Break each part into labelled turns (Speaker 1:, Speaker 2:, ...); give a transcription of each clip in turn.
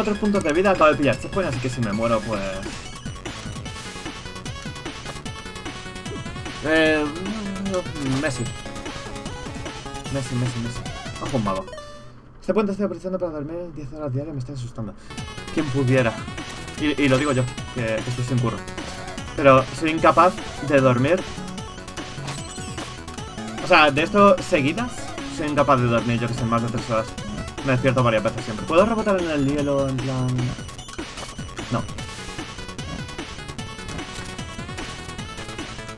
Speaker 1: tengo tres puntos de vida, acabo de pillar checkpoint, así que si me muero, pues... Eh... Messi. Messi, Messi, Messi. Ojo un mago. Este puente estoy utilizando para dormir 10 horas diarias, me está asustando. ¿Quién pudiera? Y, y lo digo yo, que, que estoy sin curro. Pero soy incapaz de dormir. O sea, de esto seguidas, soy incapaz de dormir, yo que sé, más de 3 horas. Me despierto varias veces siempre. ¿Puedo rebotar en el hielo en plan...? No.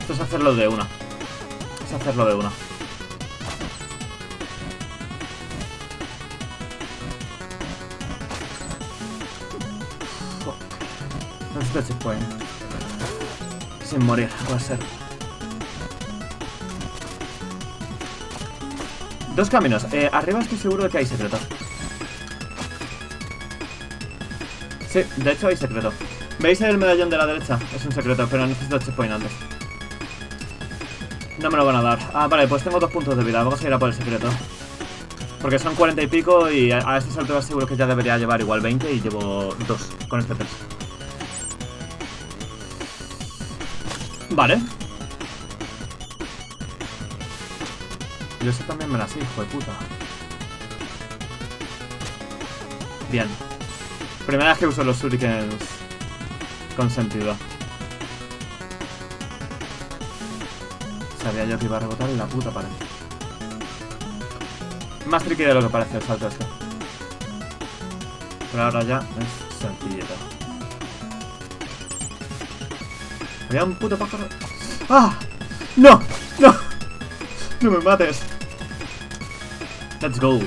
Speaker 1: Esto es hacerlo de una. Es hacerlo de una. Necesito checkpoint. Sin morir, va a ser. Dos caminos. Eh, arriba estoy seguro de que hay secreto. Sí, de hecho hay secreto. ¿Veis el medallón de la derecha? Es un secreto, pero necesito checkpoint antes. No me lo van a dar. Ah, vale, pues tengo dos puntos de vida. Vamos a ir a por el secreto. Porque son 40 y pico y a, estas alturas seguro que ya debería llevar igual 20 y llevo dos con este 3. Vale. Yo eso también me la sé, hijo de puta. Bien. Primera vez que uso los shurikens con sentido. Sabía yo que iba a rebotar en la puta pared. Más tricky de lo que parece el salto este. Pero ahora ya es sencillito. Había un puto pájaro. ¡Ah! ¡No! ¡No! ¡No me mates! Let's go.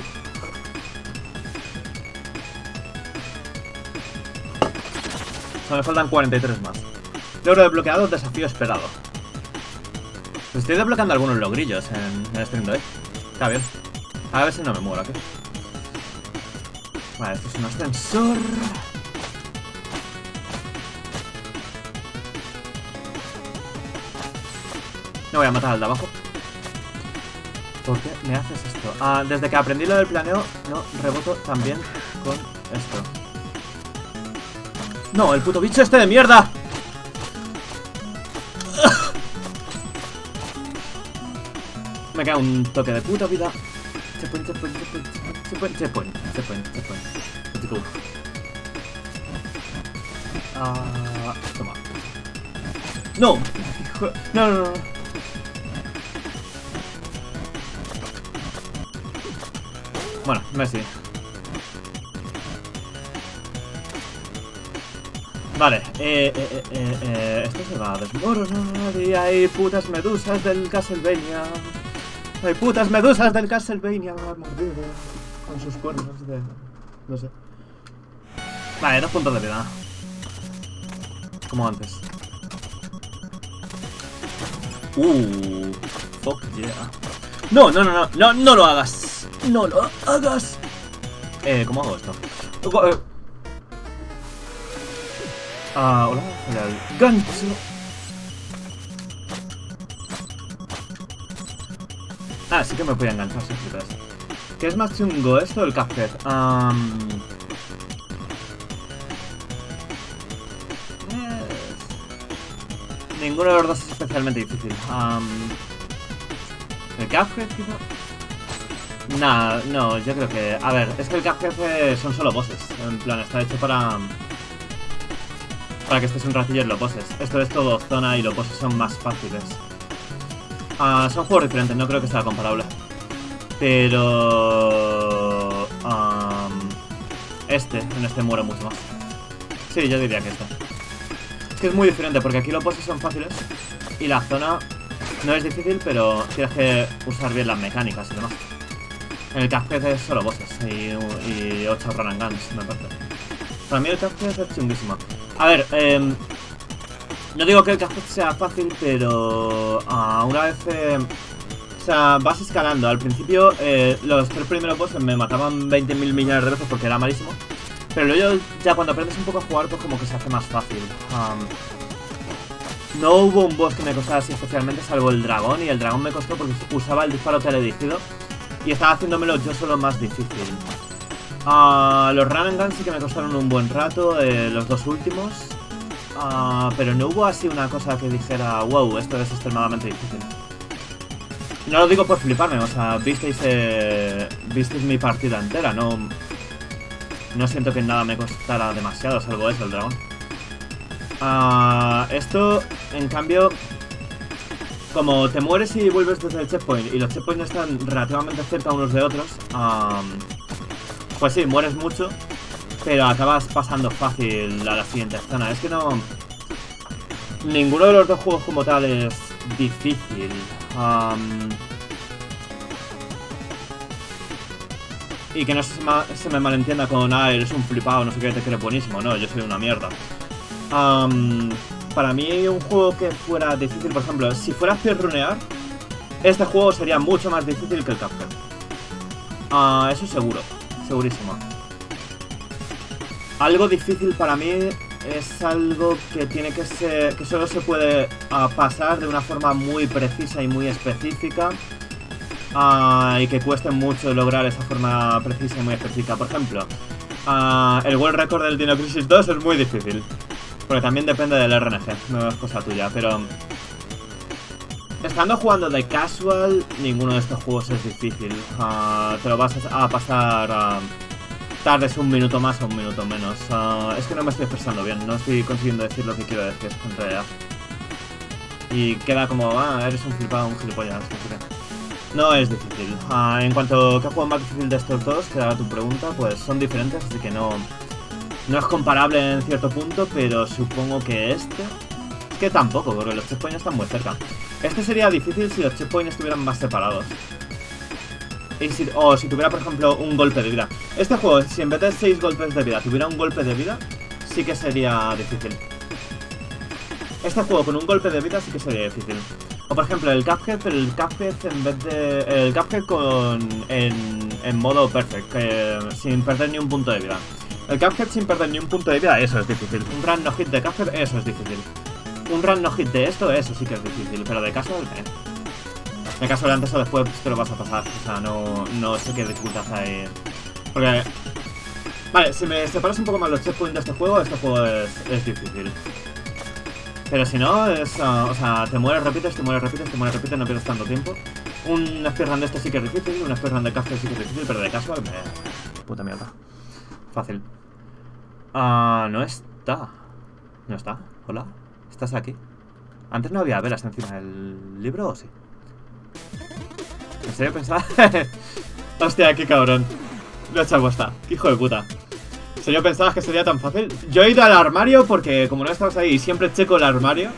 Speaker 1: Solo me faltan 43 más. Logro desbloqueado, desafío esperado. Estoy desbloqueando algunos logrillos en, en Stream Deck. Está bien. A ver si no me muero aquí. Vale, esto es un ascensor. No voy a matar al de abajo. ¿Por qué me haces esto? Ah, desde que aprendí lo del planeo, no reboto también con esto. ¡No, el puto bicho este de mierda! Me queda un toque de puta vida. Checkpoint, checkpoint, checkpoint, checkpoint, checkpoint, checkpoint. Ah, toma. ¡No! No, no, no. Bueno, Messi. Vale, eh, eh, eh, eh, esto se va a desmoronar y hay putas medusas del Castlevania. Hay putas medusas del Castlevania con sus cuernos de... no sé. Vale, dos puntos de vida. Como antes. Uh, fuck yeah. No, no, no, no, no lo hagas. No lo hagas. Eh, ¿cómo hago esto? Eh, Ah, hola, el gancho. Ah, sí que me voy a enganchar, sí, chicas. ¿Qué es más chungo, esto o el Cuphead? Am, eh, Ninguno de los dos es especialmente difícil. Am, ¿El Cuphead, quizá? Nah, no, yo creo que... A ver, es que el eh, son solo bosses. En plan, está hecho para... Para que estés un ratillo en los bosses. Esto es todo zona y los bosses son más fáciles. Ah, son juegos diferentes, no creo que sea comparable. Pero... este, en este muero mucho más. Sí, yo diría que este. Es que es muy diferente porque aquí los bosses son fáciles y la zona no es difícil, pero tienes que usar bien las mecánicas y demás. El Cuphead es solo bosses y, y 8 run and guns, me parece. Para mí el Cuphead es chunguísimo. A ver, eh, no digo que el Cuphead sea fácil, pero ah, una vez... eh, o sea, vas escalando. Al principio, eh, los tres primeros bosses me mataban 20.000 millones de veces porque era malísimo. Pero luego, ya cuando aprendes un poco a jugar, pues como que se hace más fácil. No hubo un boss que me costara así especialmente, salvo el dragón. Y el dragón me costó porque usaba el disparo teledirigido. Y estaba haciéndomelo yo solo más difícil. Ah, los guns sí que me costaron un buen rato, eh, los dos últimos. Ah, pero no hubo así una cosa que dijera, wow, esto es extremadamente difícil. No lo digo por fliparme, o sea, visteis, eh, visteis mi partida entera, no... No siento que nada me costara demasiado, salvo eso, el dragón. Ah, esto, en cambio, como te mueres y vuelves desde el checkpoint y los checkpoints están relativamente cerca unos de otros, pues sí, mueres mucho, pero acabas pasando fácil a la siguiente zona. Es que no... Ninguno de los dos juegos como tal es difícil. y que no se, se, me malentienda con, ah, eres un flipado, no sé qué, te crees buenísimo. No, yo soy una mierda. Para mí un juego que fuera difícil, por ejemplo, si fuera speedrunear, este juego sería mucho más difícil que el Cuphead. Ah, eso seguro, segurísimo. Algo difícil para mí es algo que tiene que ser. que solo se puede ah, pasar de una forma muy precisa y muy específica. Ah, y que cueste mucho lograr esa forma precisa y muy específica. Por ejemplo, el World Record del Dino Crisis 2 es muy difícil. Porque también depende del RNG, no es cosa tuya, pero... Estando jugando de casual, ninguno de estos juegos es difícil. te lo vas a pasar tardes un minuto más o un minuto menos. Ah, es que no me estoy expresando bien, no estoy consiguiendo decir lo que quiero decir en realidad. Y queda como, ah, eres un flipado, un gilipollas, no es difícil. Ah, en cuanto a qué juego más difícil de estos dos, que era tu pregunta, pues son diferentes, así que no, no es comparable en cierto punto, pero supongo que este... Es que tampoco, porque los checkpoints están muy cerca. Este sería difícil si los checkpoints estuvieran más separados o si tuviera, por ejemplo, un golpe de vida. Este juego, si en vez de 6 golpes de vida tuviera un golpe de vida, sí que sería difícil. Este juego con un golpe de vida sí que sería difícil. O por ejemplo, el Cuphead, el Cuphead en vez de... El Cuphead con... En, en modo perfect, sin perder ni un punto de vida. El Cuphead sin perder ni un punto de vida, eso es difícil. Un run no hit de Cuphead, eso es difícil. Un run no hit de esto, eso sí que es difícil. Pero de caso, eh. En caso de antes o después te lo vas a pasar. O sea, no, no sé qué dificultad hay. Porque... Vale, si me separas un poco más los checkpoints de este juego, este juego es, es difícil. Pero si no, es... Uh, o sea, te mueres, repites, te mueres, repites, te mueres, repites, no pierdes tanto tiempo. Un speedrun de este sí que es difícil, un speedrun de café sí que es difícil, pero de caso, me... Puta mierda. Fácil. Ah, no está. No está. Hola. ¿Estás aquí? Antes no había velas encima del libro, ¿o sí? ¿En serio pensaba? Hostia, qué cabrón. Lo he echado bosta. Qué hijo de puta. ¿En serio pensabas que sería tan fácil? Yo he ido al armario porque como no estabas ahí y siempre checo el armario.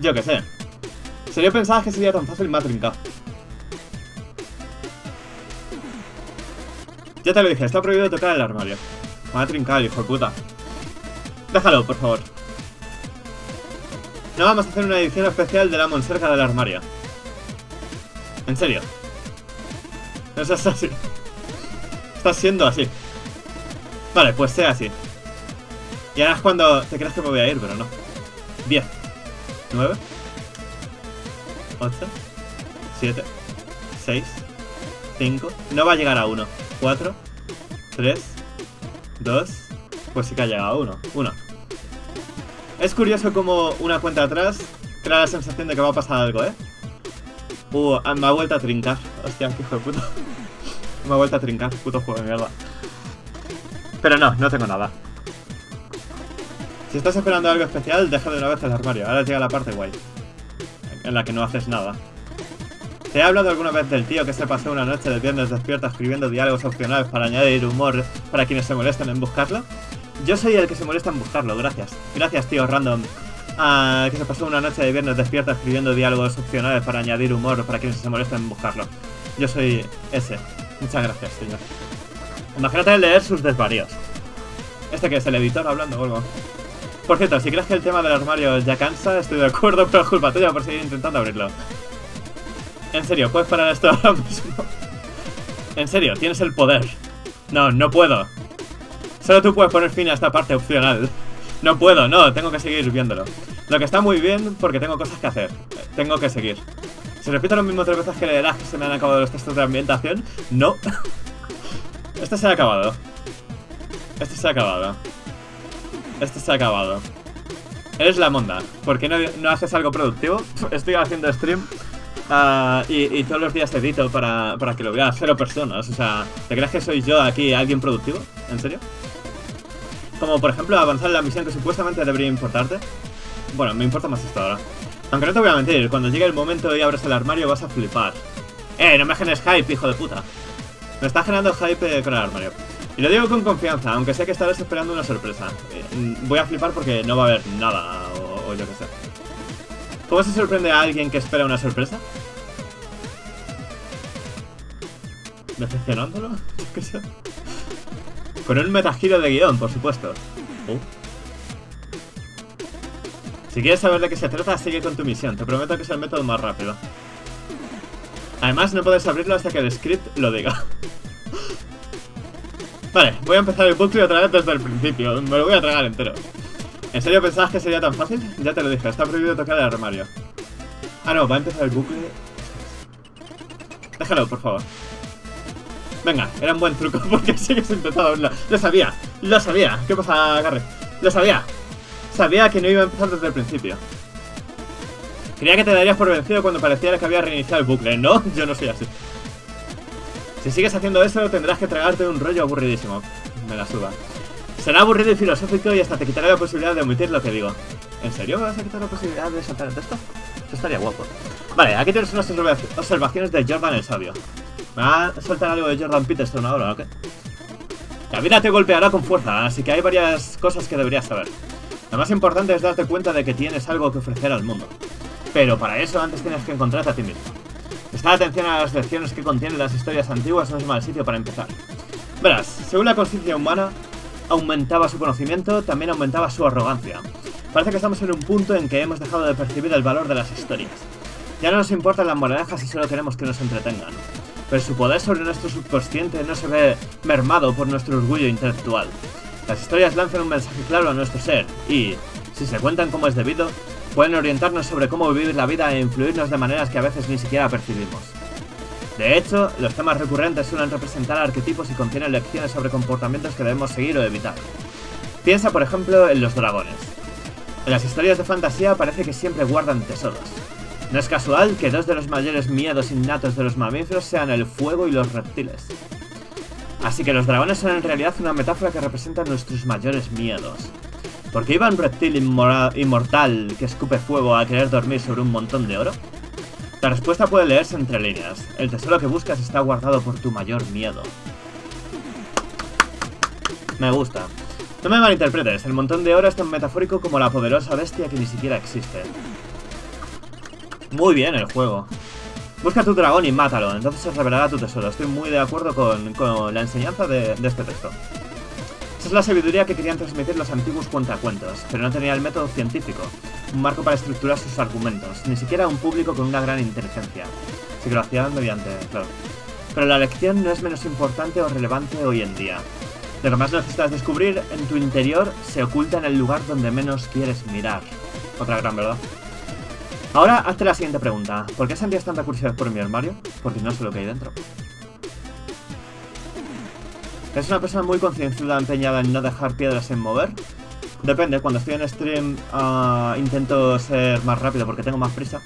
Speaker 1: Yo qué sé. ¿En serio pensabas que sería tan fácil? Me ha trincado. Ya te lo dije, está prohibido tocar el armario. Me ha trincado, hijo de puta. Déjalo, por favor. No vamos a hacer una edición especial de la monserga del armario. En serio. No seas así. Estás siendo así. Vale, pues sea así. Y ahora es cuando te crees que me voy a ir, pero no. 10. 9. 8. 7. 6. 5. No va a llegar a 1. 4. 3. 2. Pues sí que ha llegado 1. 1. Es curioso como una cuenta atrás crea la sensación de que va a pasar algo, ¿eh? Uh, me ha vuelto a trincar. Hostia, qué hijo de puta. me ha vuelto a trincar, puto juego de mierda. Pero no, no tengo nada. Si estás esperando algo especial, deja de una vez el armario. Ahora llega la parte guay. En la que no haces nada. ¿Te he hablado alguna vez del tío que se pasó una noche de viernes despierta escribiendo diálogos opcionales para añadir humor para quienes se molestan en buscarlo? Yo soy el que se molesta en buscarlo, gracias. Gracias, tío random que se pasó una noche de viernes despierta escribiendo diálogos opcionales para añadir humor para quienes se molesten en buscarlo. Yo soy ese. Muchas gracias, señor. Imagínate leer sus desvaríos. Este que es el editor hablando o Por cierto, si crees que el tema del armario ya cansa, estoy de acuerdo, pero es culpa tuya por seguir intentando abrirlo. En serio, ¿puedes parar esto ahora mismo? En serio, tienes el poder. No, no puedo. Solo tú puedes poner fin a esta parte opcional. No puedo, no, tengo que seguir viéndolo. Lo que está muy bien porque tengo cosas que hacer. Tengo que seguir. Si repito lo mismo tres veces que leerás que se me han acabado los textos de ambientación, no. Este se ha acabado. Este se ha acabado. Este se ha acabado. Eres la monda. ¿Por qué no, no haces algo productivo? Estoy haciendo stream ah, y, todos los días edito para, para que lo vea cero personas. O sea, ¿te crees que soy yo aquí alguien productivo? ¿En serio? Como por ejemplo avanzar en la misión que supuestamente debería importarte. Bueno, me importa más esto ahora. Aunque no te voy a mentir, cuando llegue el momento y abres el armario vas a flipar. ¡Eh! No me generes hype, hijo de puta. Me está generando hype con el armario. Y lo digo con confianza, aunque sé que estarás esperando una sorpresa. Eh, voy a flipar porque no va a haber nada, o, yo qué sé. ¿Cómo se sorprende a alguien que espera una sorpresa? ¿Decepcionándolo? ¿Qué sé? Con un metagiro de guion, por supuesto. Uh. Si quieres saber de qué se trata, sigue con tu misión. Te prometo que es el método más rápido. Además, no puedes abrirlo hasta que el script lo diga. Vale, voy a empezar el bucle otra vez desde el principio. Me lo voy a tragar entero. ¿En serio pensabas que sería tan fácil? Ya te lo dije, está prohibido tocar el armario. Ah, no, va a empezar el bucle. Déjalo, por favor. Venga, era un buen truco porque sigues intentando. Lo, lo sabía, lo sabía. ¿Qué pasa, Garry? Lo sabía. Sabía que no iba a empezar desde el principio. Creía que te darías por vencido cuando pareciera que había reiniciado el bucle. No, yo no soy así. Si sigues haciendo eso, tendrás que tragarte un rollo aburridísimo. Me la suba. Será aburrido y filosófico y hasta te quitaré la posibilidad de omitir lo que digo. ¿En serio me vas a quitar la posibilidad de saltar el texto? Eso estaría guapo. Vale, aquí tienes unas observaciones de Jordan el Sabio. ¿Me va a soltar algo de Jordan Peterson ahora o qué? La vida te golpeará con fuerza, así que hay varias cosas que deberías saber. Lo más importante es darte cuenta de que tienes algo que ofrecer al mundo. Pero para eso antes tienes que encontrarte a ti mismo. Prestar atención a las lecciones que contienen las historias antiguas no es mal sitio para empezar. Verás, según la conciencia humana aumentaba su conocimiento, también aumentaba su arrogancia. Parece que estamos en un punto en que hemos dejado de percibir el valor de las historias. Ya no nos importan las moralejas y solo queremos que nos entretengan. Pero su poder sobre nuestro subconsciente no se ve mermado por nuestro orgullo intelectual. Las historias lanzan un mensaje claro a nuestro ser y, si se cuentan como es debido, pueden orientarnos sobre cómo vivir la vida e influirnos de maneras que a veces ni siquiera percibimos. De hecho, los temas recurrentes suelen representar arquetipos y contienen lecciones sobre comportamientos que debemos seguir o evitar. Piensa, por ejemplo, en los dragones. En las historias de fantasía parece que siempre guardan tesoros. No es casual que dos de los mayores miedos innatos de los mamíferos sean el fuego y los reptiles. Así que los dragones son en realidad una metáfora que representa nuestros mayores miedos. ¿Por qué iba un reptil inmortal que escupe fuego a querer dormir sobre un montón de oro? La respuesta puede leerse entre líneas. El tesoro que buscas está guardado por tu mayor miedo. Me gusta. No me malinterpretes, el montón de oro es tan metafórico como la poderosa bestia que ni siquiera existe. Muy bien el juego. Busca tu dragón y mátalo, entonces se revelará tu tesoro. Estoy muy de acuerdo con, la enseñanza de este texto es la sabiduría que querían transmitir los antiguos cuentacuentos, pero no tenía el método científico, un marco para estructurar sus argumentos, ni siquiera un público con una gran inteligencia. Así que lo hacían mediante. Pero la lección no es menos importante o relevante hoy en día. Lo que más necesitas descubrir en tu interior se oculta en el lugar donde menos quieres mirar. Otra gran verdad. Ahora, hazte la siguiente pregunta. ¿Por qué sentías tanta curiosidad por mi armario? Porque no sé lo que hay dentro. ¿Es una persona muy concienzuda empeñada en no dejar piedras sin mover? Depende, cuando estoy en stream ah, intento ser más rápido porque tengo más prisa.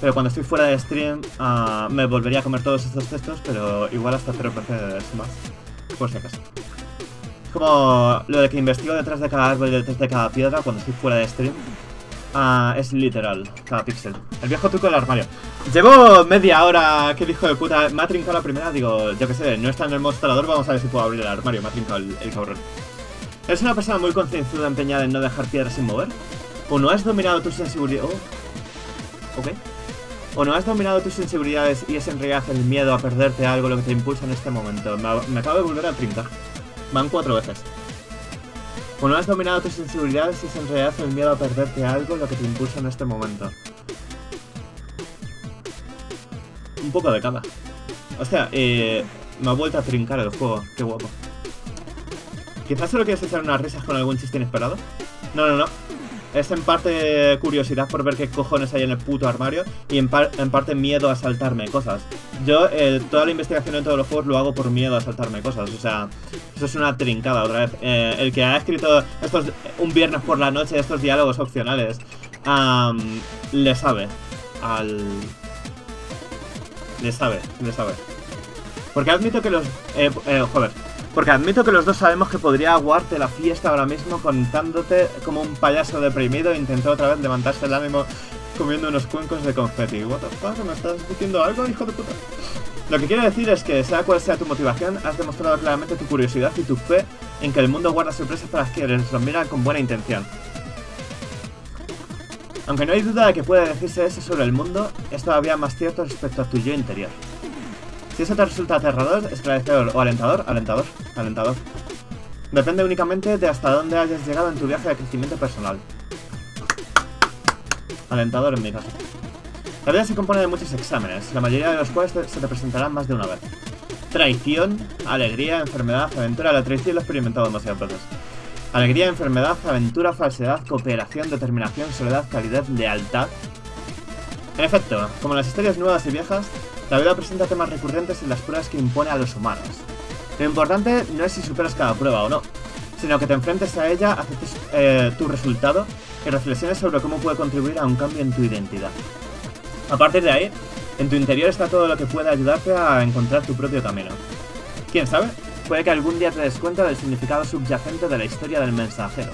Speaker 1: Pero cuando estoy fuera de stream ah, me volvería a comer todos estos textos, pero igual hasta tres veces más. Por si acaso. Es como lo de que investigo detrás de cada árbol y detrás de cada piedra cuando estoy fuera de stream. Ah, es literal, cada píxel. El viejo truco del armario. Llevo media hora que hijo de puta me ha trincado la primera. Digo, yo que sé, no está en el mostrador, vamos a ver si puedo abrir el armario. Me ha trincado el, cabrón. ¿Eres una persona muy concienzuda empeñada en no dejar piedras sin mover? ¿O no has dominado tus inseguridades? Oh. Ok. ¿O no has dominado tus inseguridades y es en realidad el miedo a perderte algo lo que te impulsa en este momento? Me, me acabo de volver a trincar. Van cuatro veces. O no has dominado tus inseguridades es en realidad el miedo a perderte algo lo que te impulsa en este momento. Un poco de cada. O sea, eh, me ha vuelto a trincar el juego. Qué guapo. Quizás solo quieres echar unas risas con algún chiste inesperado. No, no, no. Es en parte curiosidad por ver qué cojones hay en el puto armario y en, en parte miedo a saltarme cosas. Yo eh, toda la investigación en todos los juegos lo hago por miedo a saltarme cosas. O sea, eso es una trincada otra vez. Eh, el que ha escrito estos un viernes por la noche estos diálogos opcionales le sabe al... Le sabe, le sabe. Porque admito que los... Eh, eh, joder. Porque admito que los dos sabemos que podría aguarte la fiesta ahora mismo contándote como un payaso deprimido e intentó otra vez levantarse el ánimo comiendo unos cuencos de confeti. What the fuck, ¿me estás diciendo algo, hijo de puta? Lo que quiero decir es que, sea cual sea tu motivación, has demostrado claramente tu curiosidad y tu fe en que el mundo guarda sorpresas para quienes los miran con buena intención. Aunque no hay duda de que puede decirse eso sobre el mundo, es todavía más cierto respecto a tu yo interior. Si eso te resulta aterrador, esclarecedor o alentador, alentador, alentador. Depende únicamente de hasta dónde hayas llegado en tu viaje de crecimiento personal. Alentador en mi caso. La vida se compone de muchos exámenes, la mayoría de los cuales se te presentarán más de una vez. Traición, alegría, enfermedad, aventura. La traición lo he experimentado demasiado veces. Alegría, enfermedad, aventura, falsedad, cooperación, determinación, soledad, calidad, lealtad. En efecto, como las historias nuevas y viejas, la vida presenta temas recurrentes en las pruebas que impone a los humanos. Lo importante no es si superas cada prueba o no, sino que te enfrentes a ella, aceptes eh, tu resultado y reflexiones sobre cómo puede contribuir a un cambio en tu identidad. A partir de ahí, en tu interior está todo lo que puede ayudarte a encontrar tu propio camino. ¿Quién sabe? Puede que algún día te des cuenta del significado subyacente de la historia del mensajero.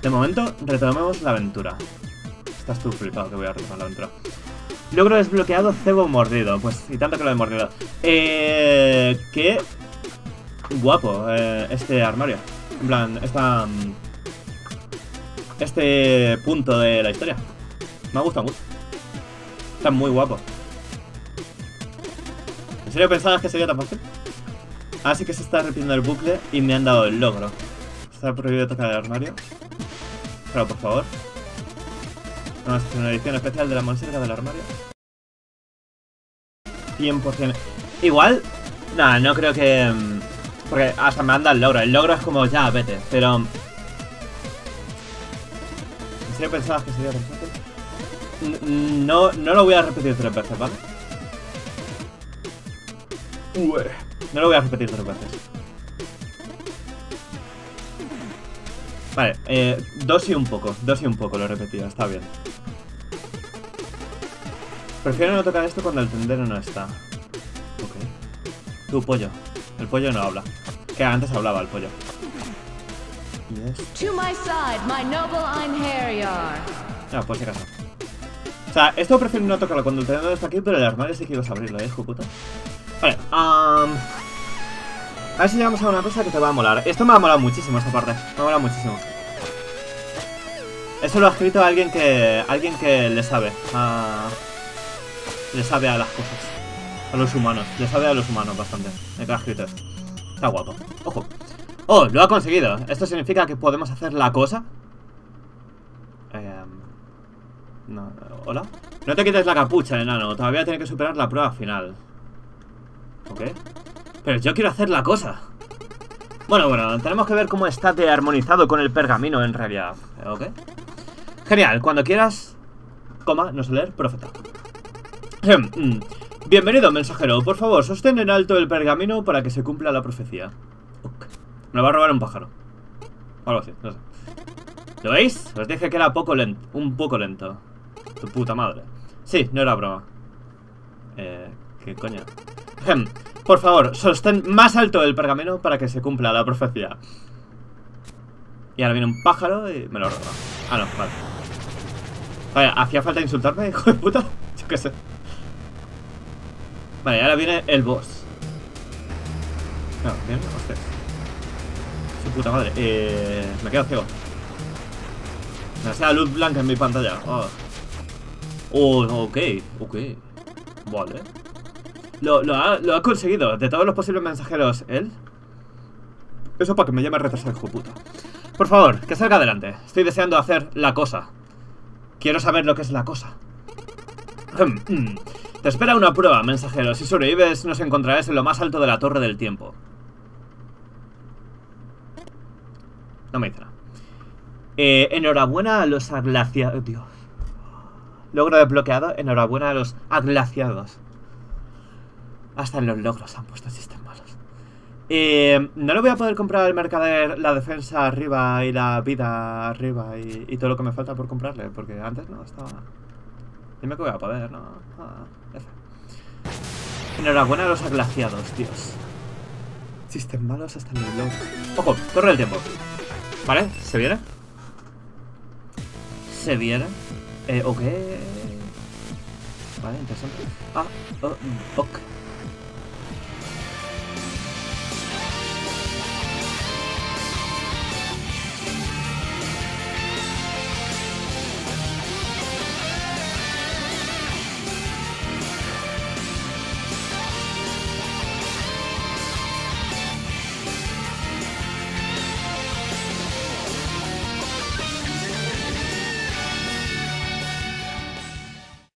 Speaker 1: De momento, retomemos la aventura. Estás tú flipado que voy a retomar la aventura. Logro desbloqueado cebo mordido. Pues, y tanto que lo he mordido. Eh. Qué guapo eh, este armario. En plan, esta. Mm, este punto de la historia. Me ha gustado mucho. Está muy guapo. ¿En serio pensabas que sería tan fácil? Así que se está repitiendo el bucle y me han dado el logro. Está prohibido tocar el armario. Pero por favor. Hacer una edición especial de la monserga del armario. 100%. Igual, nada, no creo que... Mm, porque hasta me anda el logro. El logro es como, ya, vete. Pero... ¿En serio pensabas que sería perfecto? No, no lo voy a repetir tres veces, ¿vale? No lo voy a repetir tres veces. Vale, eh, dos y un poco. Dos y un poco lo he repetido, está bien. Prefiero no tocar esto cuando el tendero no está. Ok. Tu pollo. El pollo no habla. Que antes hablaba el pollo. To my side, my noble No, por si acaso. O sea, esto prefiero no tocarlo cuando el tendero está aquí, pero el armario sí que ibas a abrirlo, ¿eh, hijo puta? Vale, um... A ver si llegamos a una cosa que te va a molar. Esto me ha molado muchísimo, esta parte. Me ha molado muchísimo. Eso lo ha escrito alguien que... Alguien que le sabe. A le sabe a las cosas. A los humanos. Le sabe a los humanos bastante. Me queda escrito Está guapo. Ojo. ¡Oh! Lo ha conseguido. ¿Esto significa que podemos hacer la cosa? Eh, no. ¿Hola? No te quites la capucha, enano. Todavía tiene que superar la prueba final. ¿Ok? Pero yo quiero hacer la cosa. Bueno, bueno, tenemos que ver cómo está de armonizado con el pergamino en realidad. ¿Ok? Genial, cuando quieras... Coma, no sé leer, profeta. Mm. Bienvenido, mensajero. Por favor, sostén en alto el pergamino para que se cumpla la profecía. Me va a robar un pájaro. O algo así, no sé. ¿Lo veis? Os dije que era poco lento, un poco lento. Tu puta madre. Sí, no era broma. Eh, ¿qué coño? Por favor, sostén más alto el pergamino para que se cumpla la profecía. Y ahora viene un pájaro y me lo roba. Ah, no, vale. Vale, ¿hacía falta insultarme, hijo de puta? Yo qué sé. Vale, ahora viene el boss. No, bien, hostia. Su puta madre. Eh, me quedo ciego. Sea luz blanca en mi pantalla. Oh. oh, ok, ok. Vale. Lo, lo, ha, conseguido. De todos los posibles mensajeros, él. Eso para que me llame retrasado, hijo puta. Por favor, que salga adelante. Estoy deseando hacer la cosa. Quiero saber lo que es la cosa. Hmm. Te espera una prueba, mensajero. Si sobrevives, nos encontrarás en lo más alto de la Torre del Tiempo. No me dice nada. Eh, enhorabuena a los aglaciados. Dios. Logro desbloqueado. Enhorabuena a los aglaciados. Hasta en los logros han puesto sistemas malos. No le voy a poder comprar al mercader la defensa arriba y la vida arriba y, todo lo que me falta por comprarle, porque antes no estaba. Dime que voy a poder, ¿no? Ah. Enhorabuena a los aglaciados, Dios. Sistemas malos hasta en los logros. Ojo, corre el tiempo. ¿Vale? ¿Se viene? ¿Se viene? Eh, ok. Vale, interesante. Ah, oh, ok.